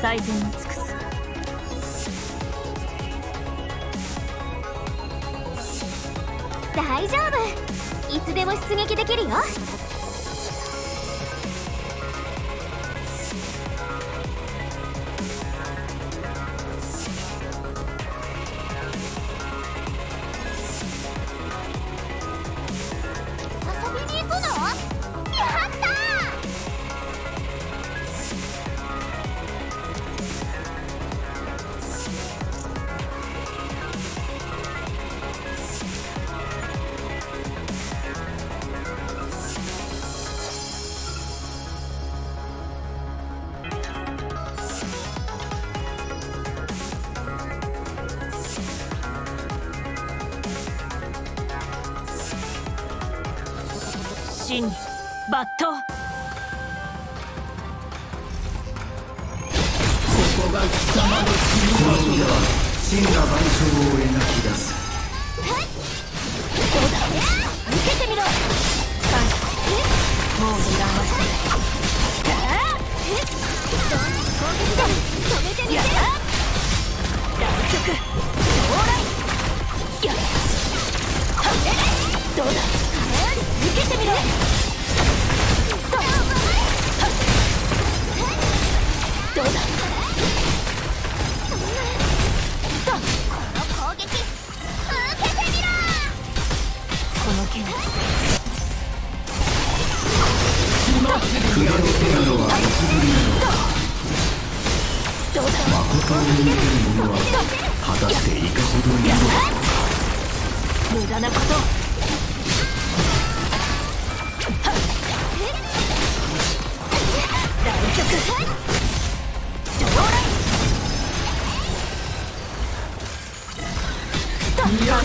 最善を尽くす。大丈夫。いつでも出撃できるよ。腕は真羅万象を描き出す。どうだ受けてみろ三もう油断はないどうだ？受けてみろ。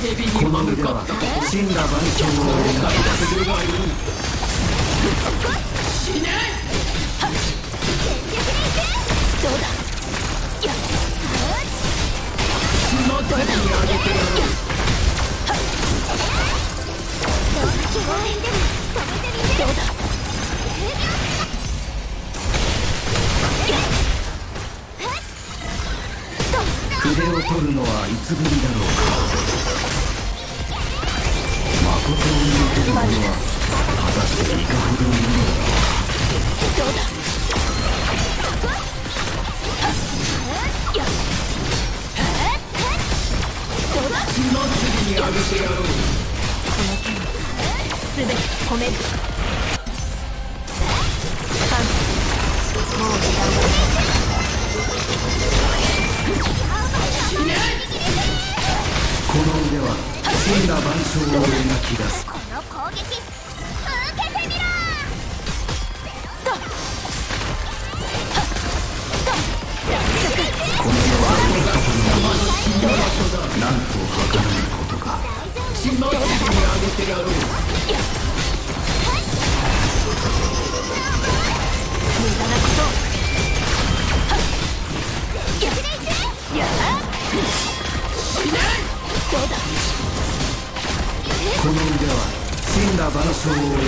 この腕は真羅万象を描き出すどうだやもっと手に上げてやるどうだ筆を取るのはいつぶりだろうか誠を見てる者は果たしていかほどうだやどうだ次に上げてやろうこの剣すべて褒める真羅万象を描き出すこの攻撃受けてみろこの世はなんと儚いことか。真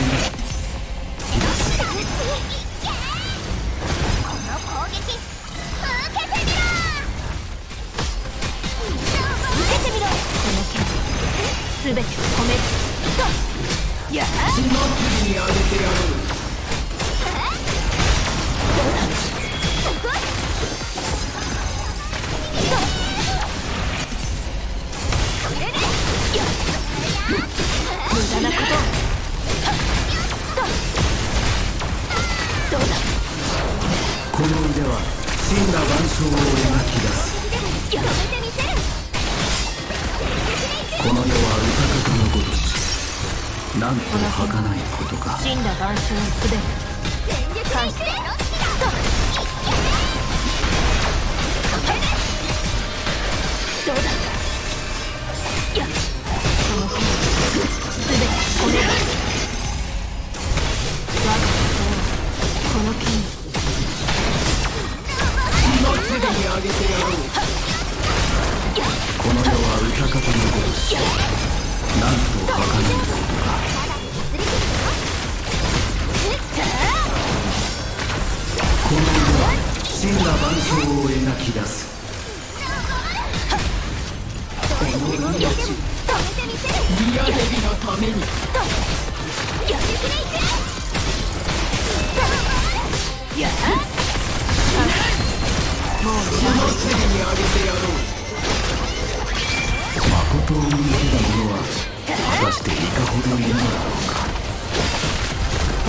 この剣にこの世は歌方のごとしなんと儚いことか真羅万象を描き出す止めてみせるリアヘビのためにやってくれいけやもう血のすぐにあげてやろう誠を見抜ける者は果たして。いかほどいるのだろうか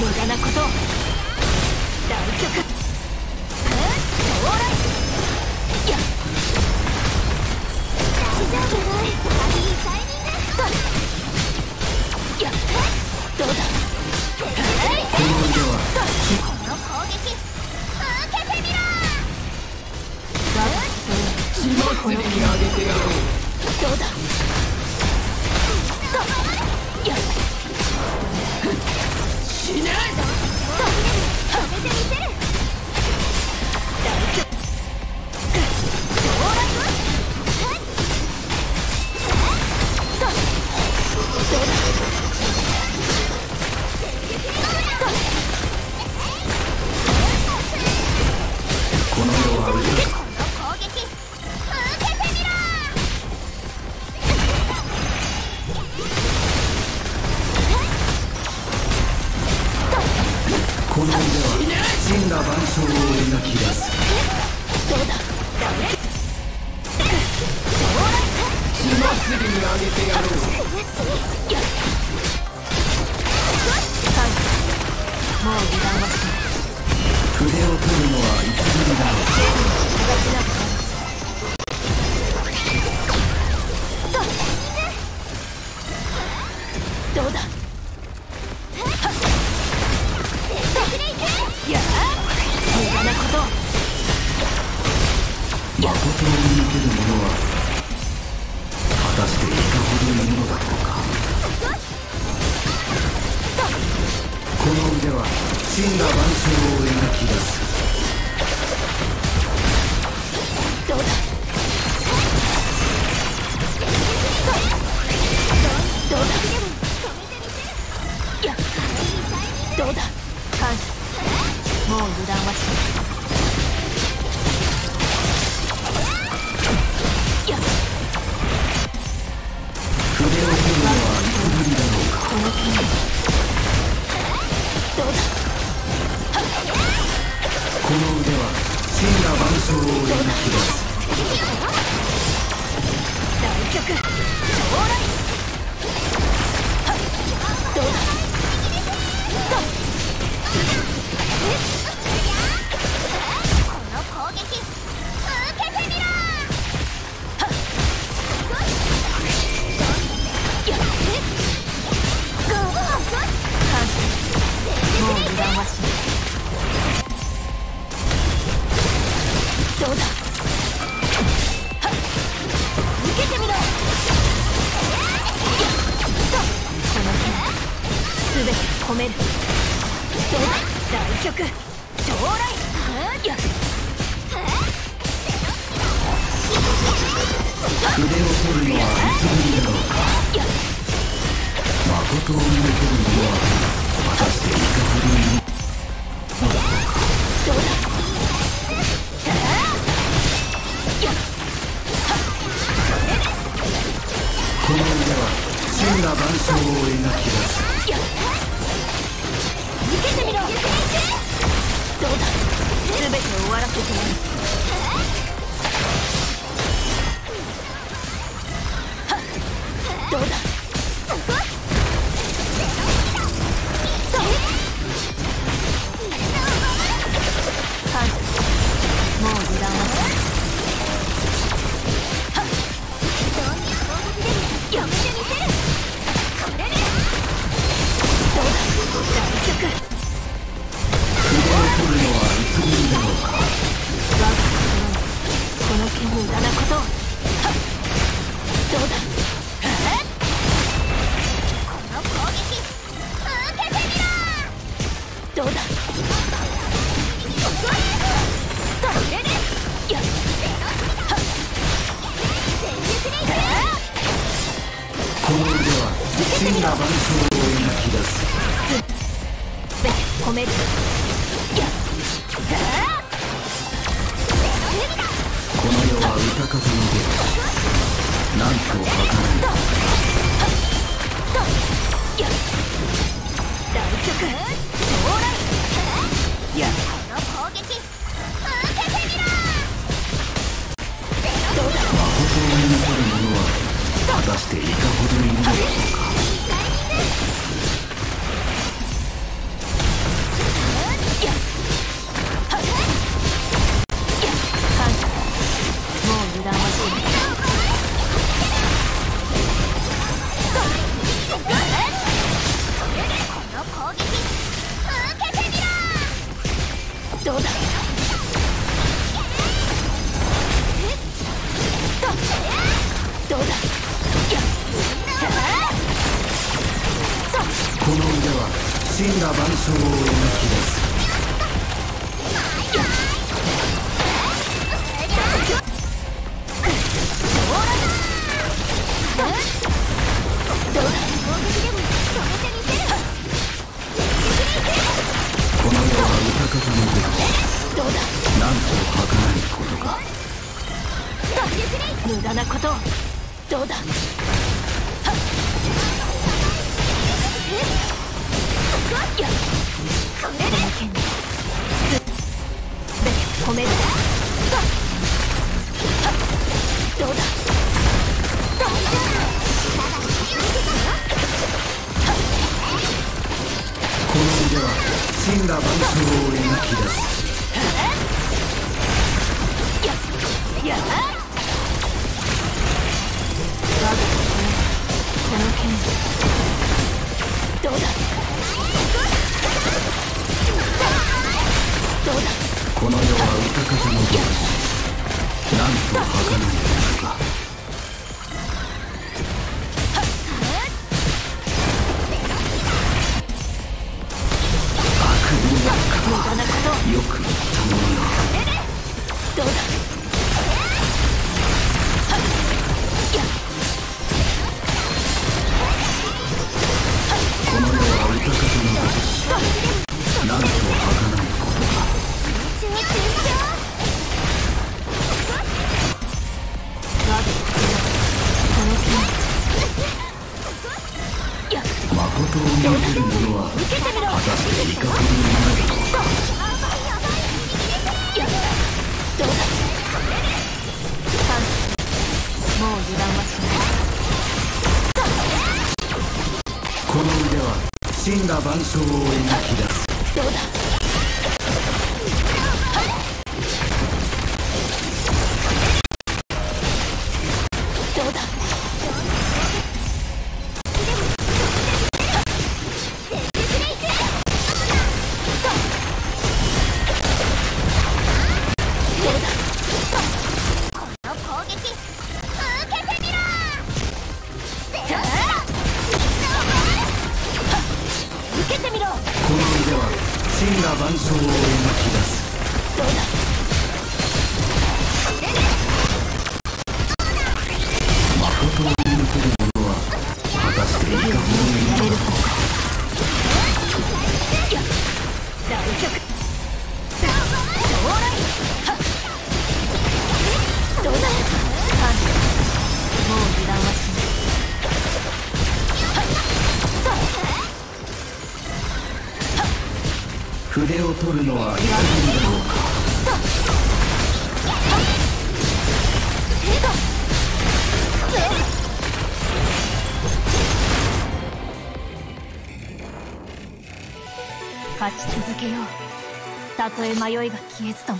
無駄なことを大曲オこの腕はこの攻撃受けてみろ血のすぐにあげてやろうどうだ？この腕は真羅万象を描き出すどうだダメ島すぐにあげてやろうもう油断はしない筆を取るのはいつぶりだろう誠を見抜ける者は果たしていかほどいるのだろうかこの腕は真羅万象を描き出すどうだ？どうだ？やどうだ感謝もう油断はしない。象を描める。どうだ大曲。将来。や筆を取るのはいつぶりだろうかや誠を見抜ける者は果たしていかほどいるどうだやこの腕は真羅万象を描き出す。める。この世は歌風に出る。なんとこの腕は真羅万象を描き出すこの世はなんと儚い無駄なことどうだこの腕は死んだ万象を描き出す。どうだ？神羅万象を描き出す。どうだ筆を取るのはやめるだろうか勝ち続けよう。たとえ迷いが消えずとも。